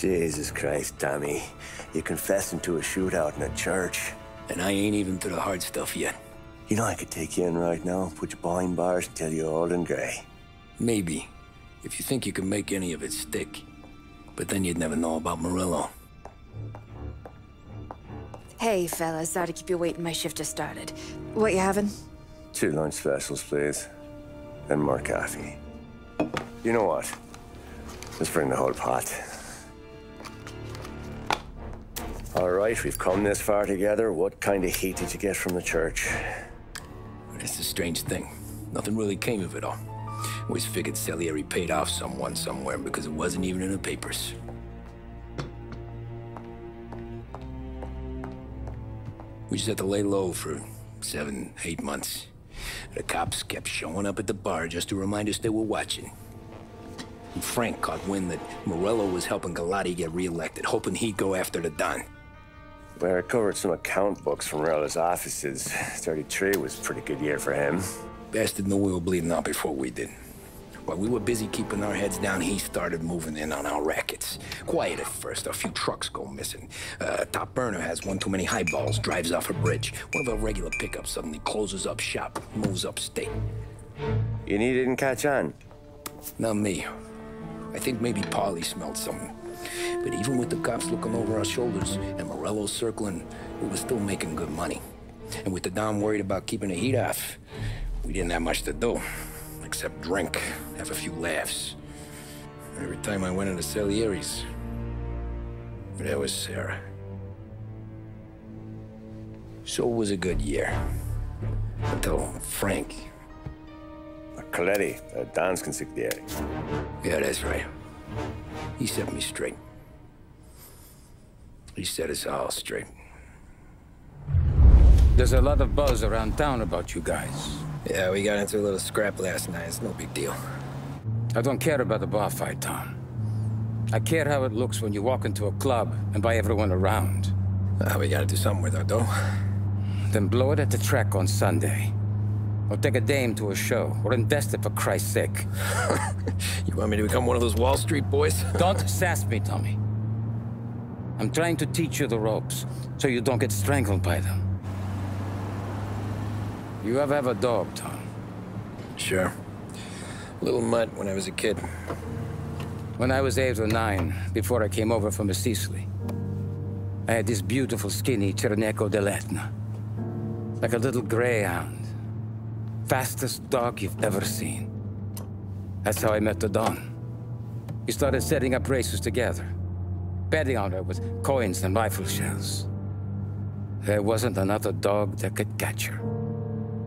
Jesus Christ, Tommy. You're confessing to a shootout in a church. And I ain't even through the hard stuff yet. You know I could take you in right now, put you behind bars until you're old and grey. Maybe. If you think you can make any of it stick. But then you'd never know about Morello. Hey, fellas. Sorry to keep you waiting. My shift just started. What you having? Two lunch specials, please. And more coffee. You know what? Let's bring the whole pot. All right, we've come this far together. What kind of heat did you get from the church? It's a strange thing. Nothing really came of it all. Always figured Salieri paid off someone somewhere because it wasn't even in the papers. We just had to lay low for seven, eight months. The cops kept showing up at the bar just to remind us they were watching. And Frank caught wind that Morello was helping Galati get reelected, hoping he'd go after the Don. Well, I recovered some account books from Morello's offices. 33 was a pretty good year for him. Bastard knew we were bleeding out before we did. While we were busy keeping our heads down, he started moving in on our rackets. Quiet at first, a few trucks go missing. Uh, top burner has one too many highballs, drives off a bridge. One of our regular pickups suddenly closes up shop, moves upstate. You he didn't catch on? Not me. I think maybe Paulie smelled something. But even with the cops looking over our shoulders and Morello circling, we were still making good money. And with the Don worried about keeping the heat off, we didn't have much to do except drink, have a few laughs. Every time I went into Salieri's, there was Sarah. So it was a good year. Until Frank. Colletti, uh, Don's consigliere. Yeah, that's right. He set me straight. He set us all straight. There's a lot of buzz around town about you guys. Yeah, we got into a little scrap last night. It's no big deal. I don't care about the bar fight, Tom. I care how it looks when you walk into a club and by everyone around. Uh, we gotta do something with our dough. Then blow it at the track on Sunday. Or take a dame to a show, or invest it for Christ's sake. you want me to become one of those Wall Street boys? don't sass me, Tommy. I'm trying to teach you the ropes, so you don't get strangled by them. You ever have a dog, Tom? Sure. Little mutt when I was a kid. When I was eight or nine, before I came over from Sicily, I had this beautiful, skinny Cirneco dell'Etna. Like a little greyhound. Fastest dog you've ever seen. That's how I met the Don. We started setting up races together. Betting on her with coins and rifle shells. There wasn't another dog that could catch her.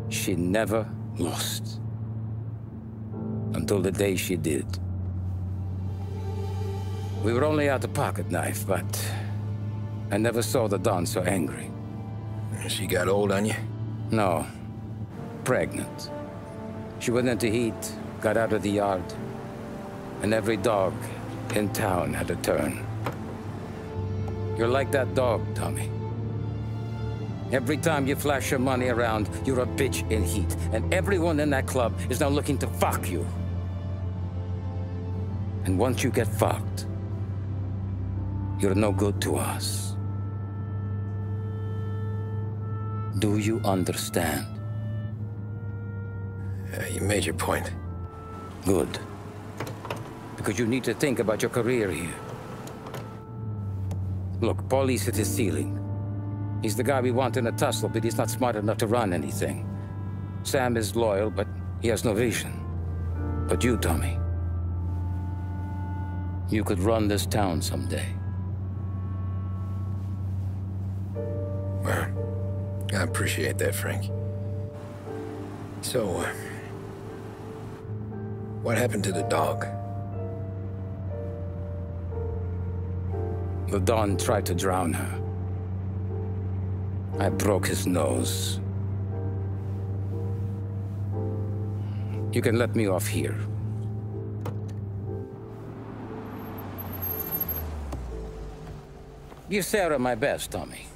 She never lost. Until the day she did. We were only out a pocket knife, but I never saw the Don so angry. She got old on you? No. Pregnant. She went into heat, got out of the yard, and every dog in town had a turn. You're like that dog, Tommy. Every time you flash your money around, you're a bitch in heat. And everyone in that club is now looking to fuck you. And once you get fucked, you're no good to us. Do you understand? Uh, you made your point. Good. Because you need to think about your career here. Look, Paulie's at his ceiling. He's the guy we want in a tussle, but he's not smart enough to run anything. Sam is loyal, but he has no vision. But you, Tommy, you could run this town someday. Well, I appreciate that, Frank. So, uh, what happened to the dog? The Don tried to drown her. I broke his nose. You can let me off here. Give Sarah my best, Tommy.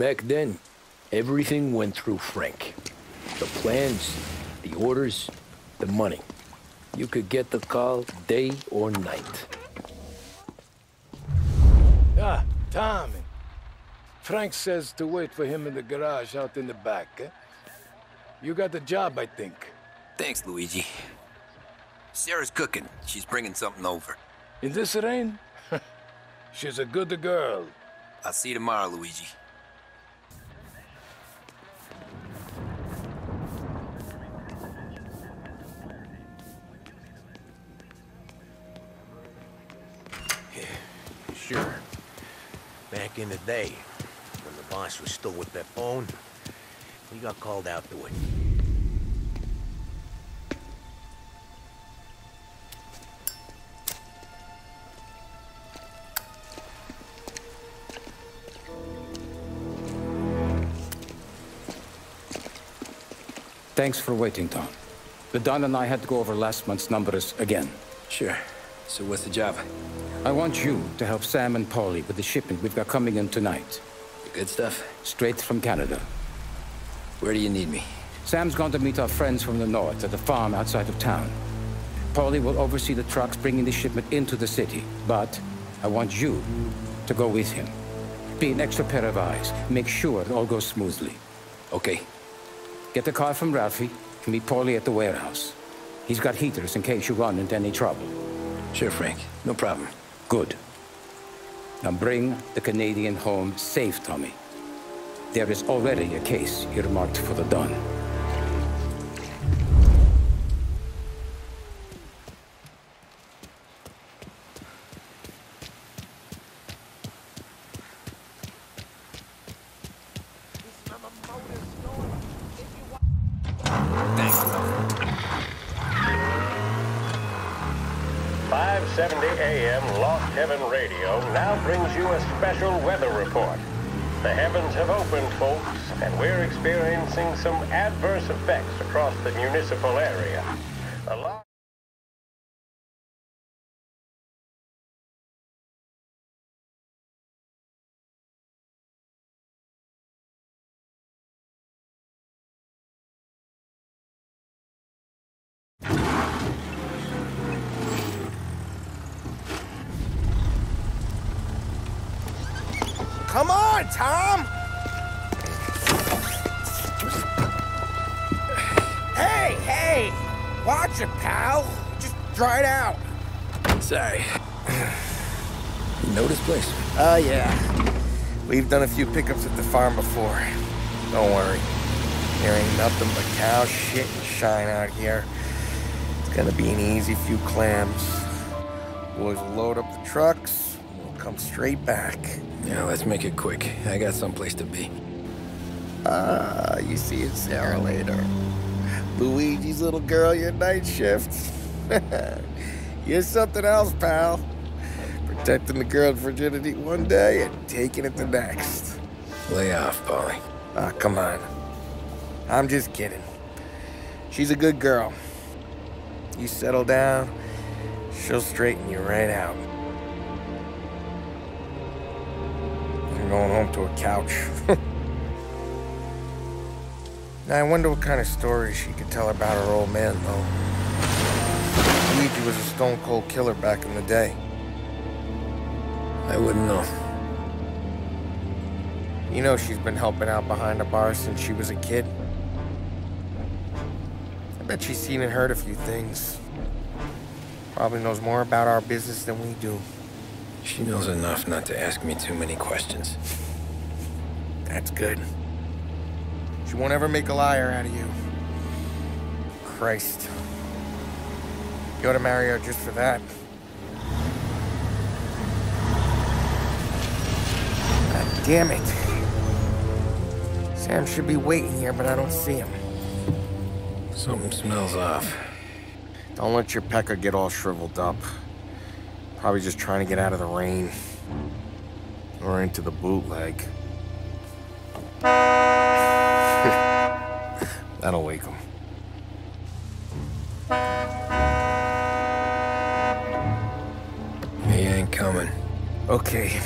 Back then, everything went through Frank. The plans, the orders, the money. You could get the call day or night. Ah, Tommy. Frank says to wait for him in the garage out in the back, eh? You got the job, I think. Thanks, Luigi. Sarah's cooking. She's bringing something over. In this rain? She's a good girl. I'll see you tomorrow, Luigi. In the day, when the boss was still with that bone, we got called out to it. Thanks for waiting, Tom. The Don and I had to go over last month's numbers again. Sure. So what's the job? I want you to help Sam and Paulie with the shipment we've got coming in tonight. The good stuff? Straight from Canada. Where do you need me? Sam's going to meet our friends from the north at the farm outside of town. Paulie will oversee the trucks bringing the shipment into the city, but I want you to go with him. Be an extra pair of eyes. Make sure it all goes smoothly. Okay. Get the car from Ralphie and meet Paulie at the warehouse. He's got heaters in case you run into any trouble. Sure, Frank. No problem. Good. Now bring the Canadian home safe, Tommy. There is already a case earmarked for the Don. 570 AM Lost Heaven Radio now brings you a special weather report. The heavens have opened, folks, and we're experiencing some adverse effects across the municipal area. Oh, yeah. We've done a few pickups at the farm before. Don't worry. There ain't nothing but cow shit and shine out here. It's gonna be an easy few clams. Boys will load up the trucks, we'll come straight back. Yeah, let's make it quick. I got someplace to be. Ah, you see it, Sarah, later. Luigi's little girl, your night shift. You're something else, pal. Protecting the girl's virginity one day and taking it the next. Lay off, Paulie. Ah, come on. I'm just kidding. She's a good girl. You settle down, she'll straighten you right out. I'm going home to a couch. now, I wonder what kind of stories she could tell about her old man, though. Luigi was a stone cold killer back in the day. I wouldn't know. You know she's been helping out behind the bar since she was a kid. I bet she's seen and heard a few things. Probably knows more about our business than we do. She knows enough not to ask me too many questions. That's good. She won't ever make a liar out of you. Christ. You ought to marry her just for that. God damn it. Sam should be waiting here, but I don't see him. Something smells off. Don't let your pecker get all shriveled up. Probably just trying to get out of the rain. Or into the bootleg. That'll wake him. He ain't coming. Okay.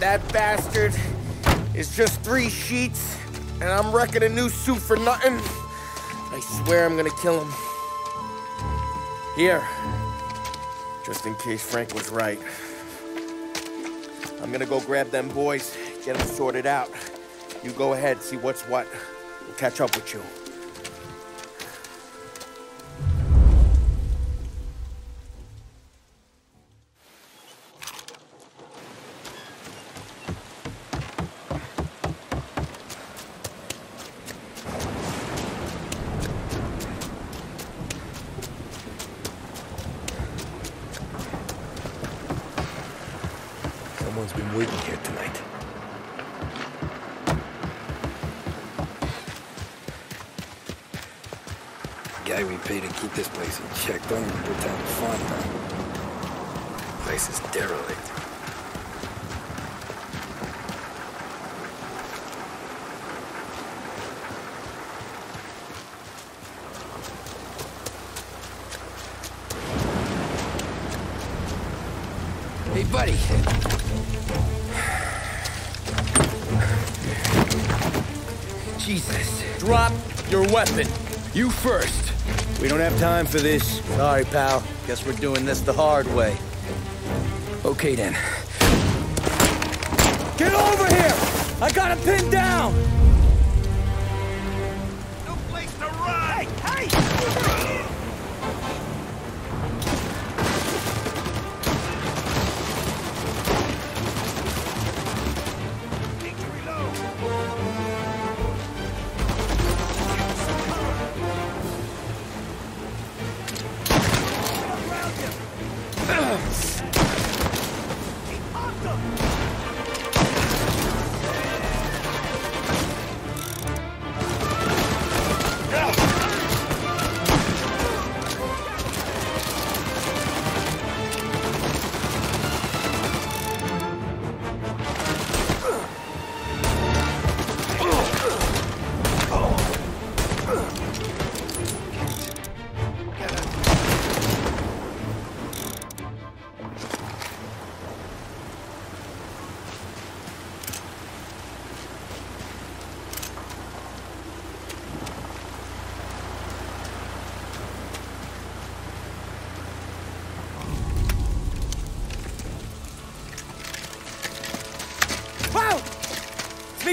That bastard is just three sheets, and I'm wrecking a new suit for nothing. I swear I'm gonna kill him. Here, just in case Frank was right. I'm gonna go grab them boys, get them sorted out. You go ahead, see what's what. We'll catch up with you. Buddy. Jesus. Drop your weapon. You first. We don't have time for this. Sorry, pal. Guess we're doing this the hard way. Okay, then. Get over here! I got him pinned down!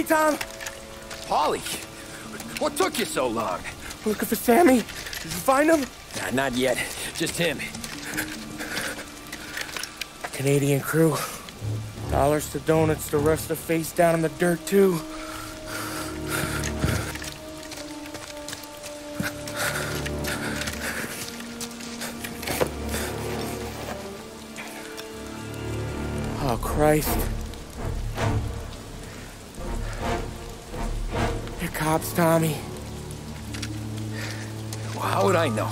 Tom. Paulie, what took you so long? Looking for Sammy. Did you find him? Nah, not yet. Just him. Canadian crew. Dollars to donuts to rest the face down in the dirt, too. Oh, Christ. Cops, Tommy. Well, how would I know?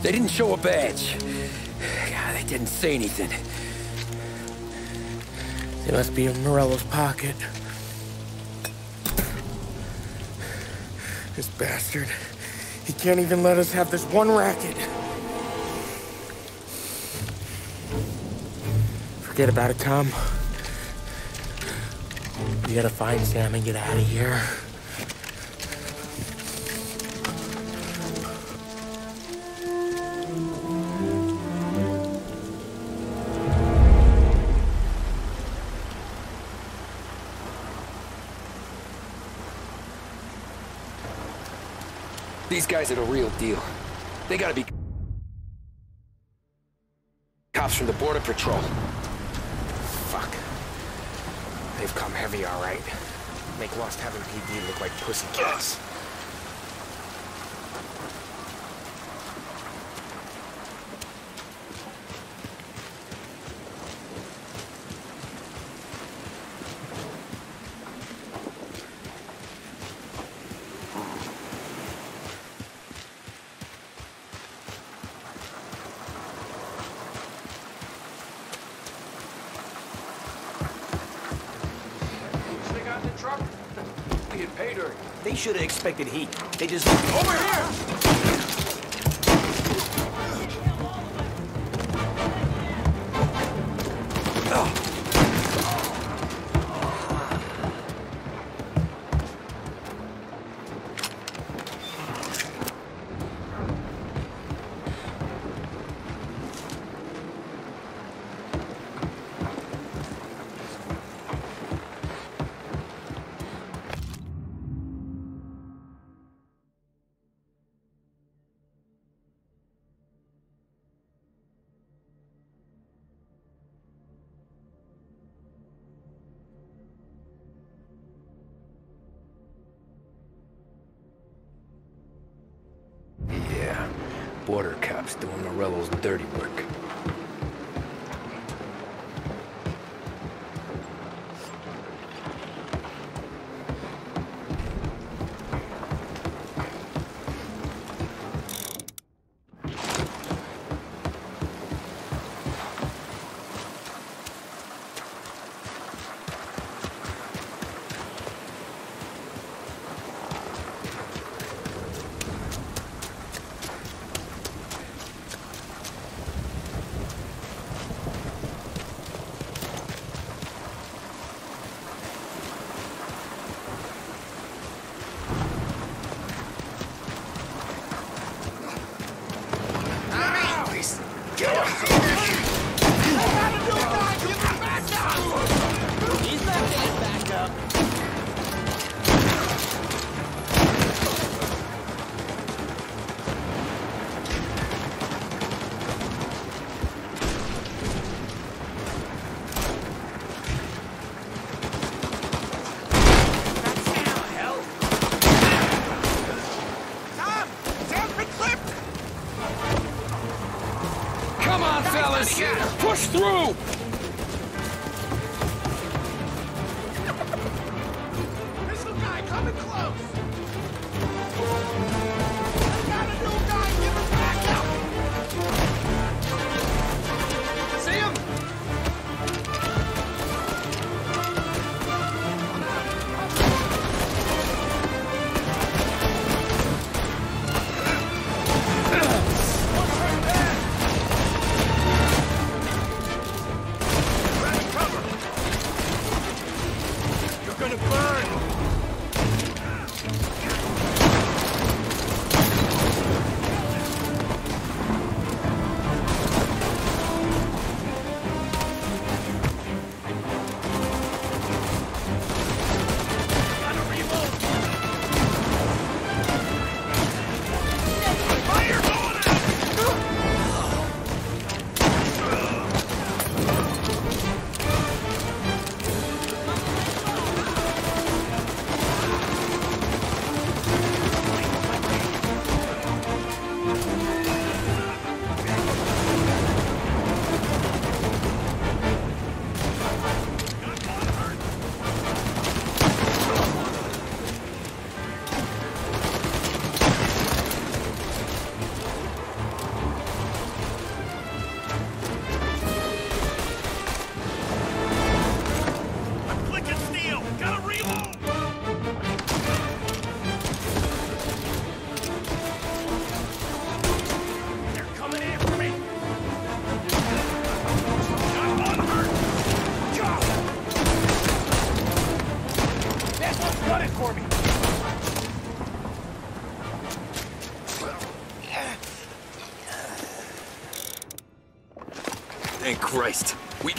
They didn't show a badge. God, they didn't say anything. They must be in Morello's pocket. This bastard. He can't even let us have this one racket. Forget about it, Tom. We gotta find Sam and get out of here. These guys are the real deal. They gotta be cops from the Border Patrol. Fuck. They've come heavy, all right. Make Lost Heaven PD look like pussycats. They got in the truck? We get paid her. They should have expected heat. They just... Over here! Border cops doing Morello's dirty work.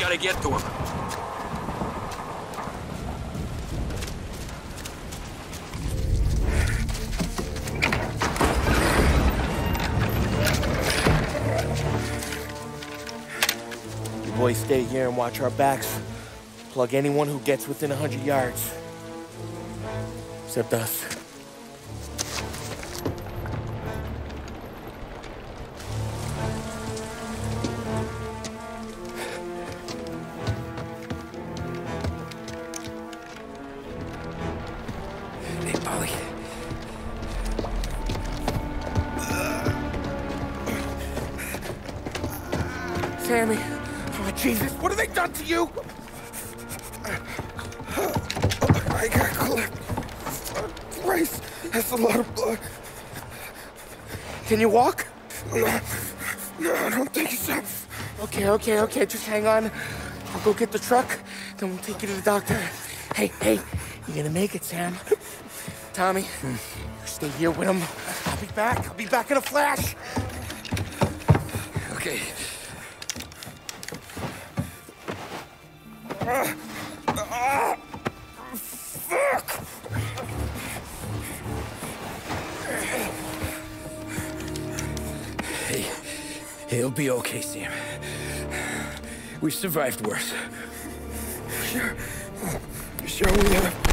Gotta get to him. You boys stay here and watch our backs. Plug anyone who gets within a hundred yards. Except us. Can you walk? No, no, I don't think so. Okay, okay, okay, just hang on. I'll go get the truck, then we'll take you to the doctor. Hey, hey, you're gonna make it, Sam. Tommy, you stay here with him. I'll be back. I'll be back in a flash. Okay. Hey, he'll be okay, Sam. We've survived worse. Sure. Sure we have.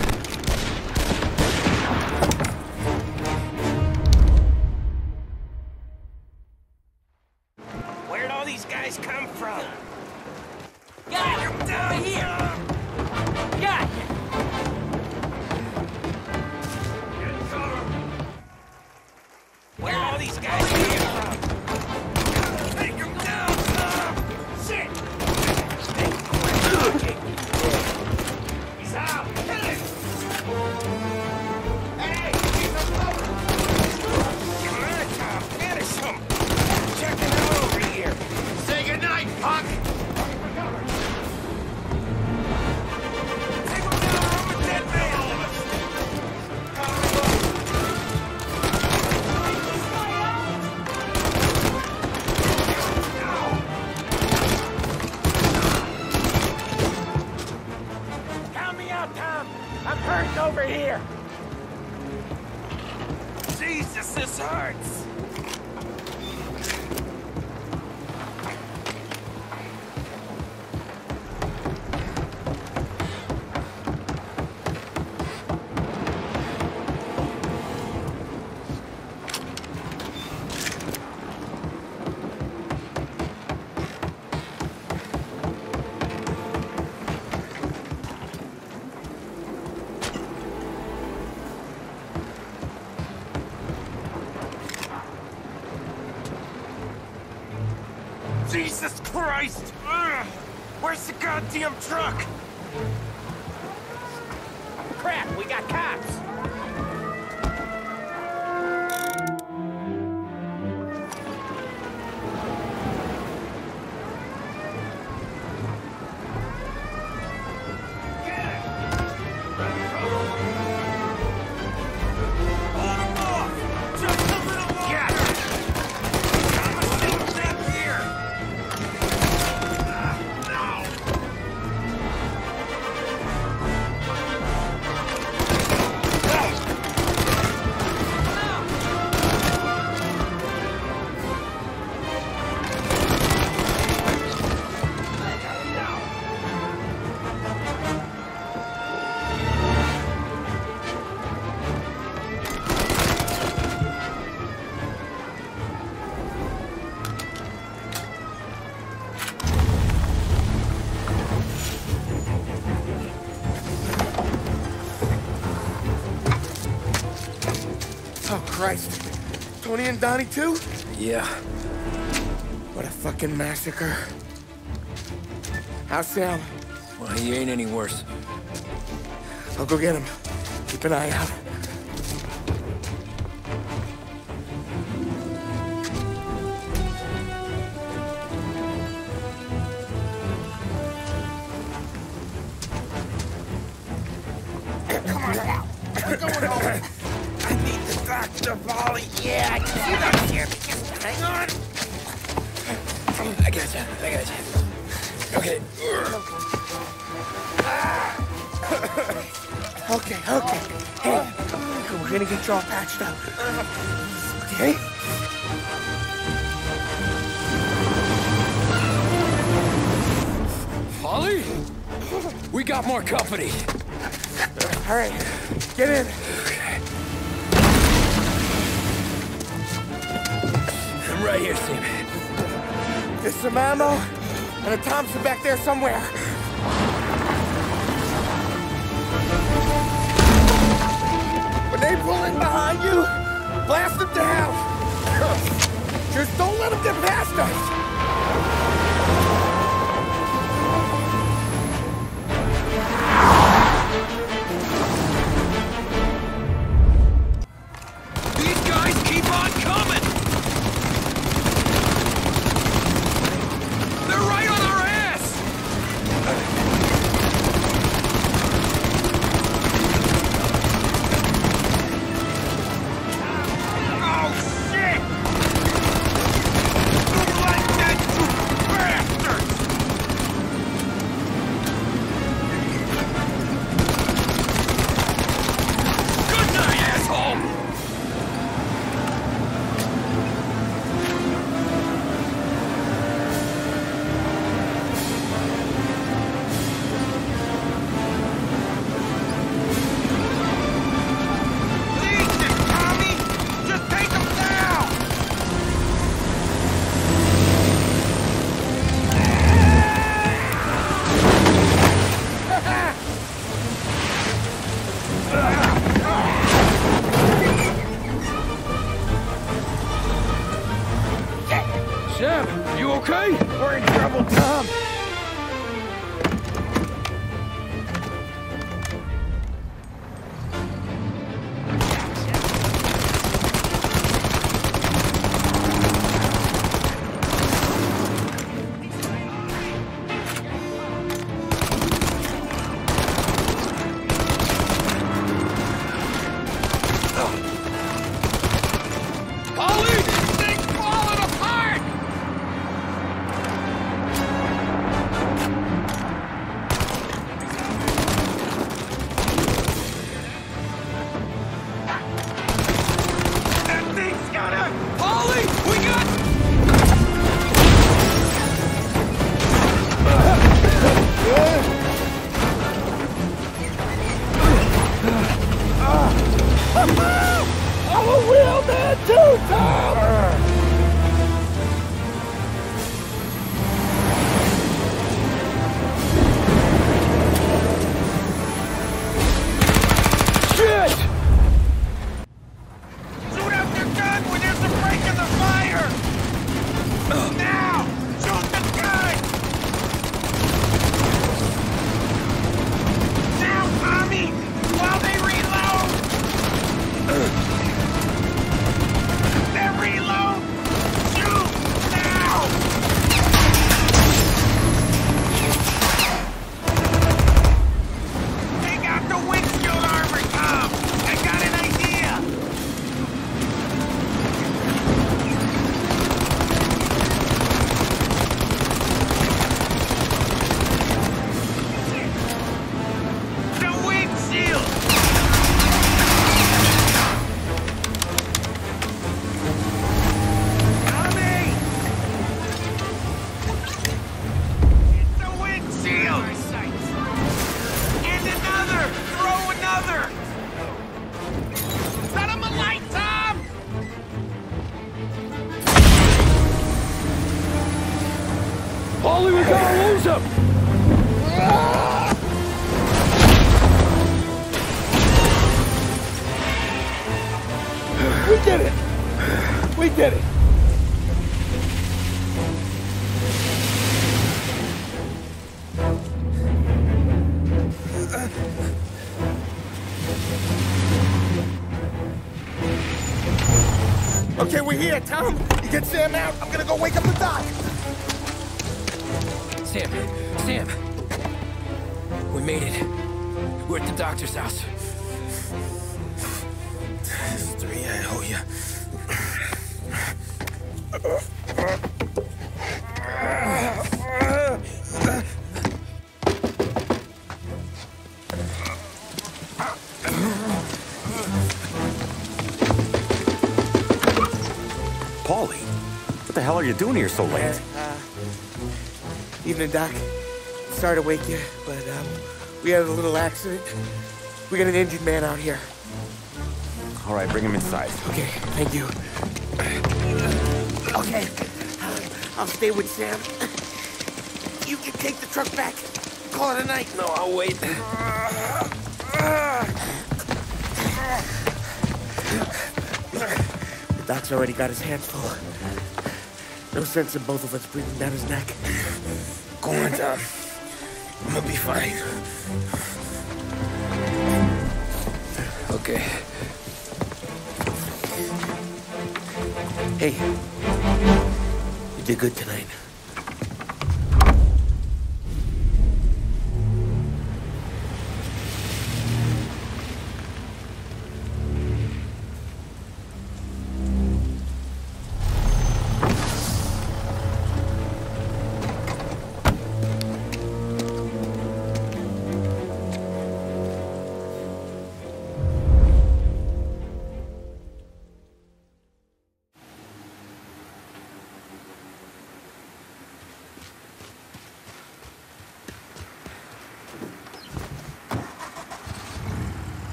Christ! Ugh. Where's the goddamn truck? Christ. Tony and Donnie too? Yeah. What a fucking massacre. How's Sam? Well, he ain't any worse. I'll go get him. Keep an eye out. right here, Sam. There's some ammo and a Thompson back there somewhere. When they pull in behind you, blast them down. Just don't let them get past us. Okay, we're here, Tom. You get Sam out. I'm gonna go wake up the doc. Sam, Sam. We made it. We're at the doctor's house. Three, I owe you. Are you doing here so late? Uh, evening, Doc. Sorry to wake you, but um, we had a little accident. We got an injured man out here. All right, bring him inside. Okay, thank you. Okay, I'll stay with Sam. You can take the truck back. Call it a night. No, I'll wait. The doc's already got his hands full. No sense in both of us breathing down his neck. Go on, Tom. I'm gonna be fine. Okay. Hey, you did good tonight.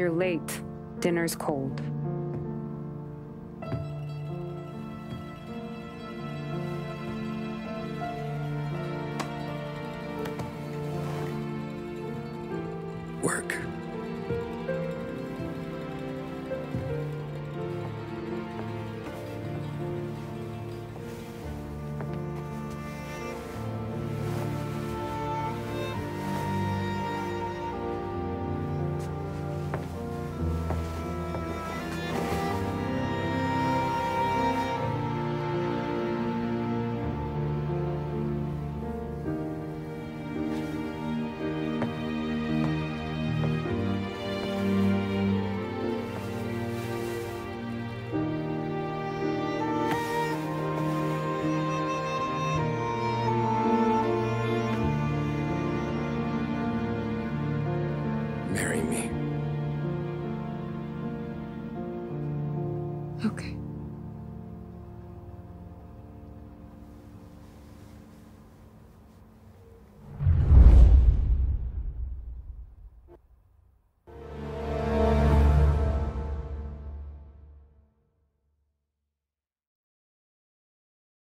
You're late. Dinner's cold.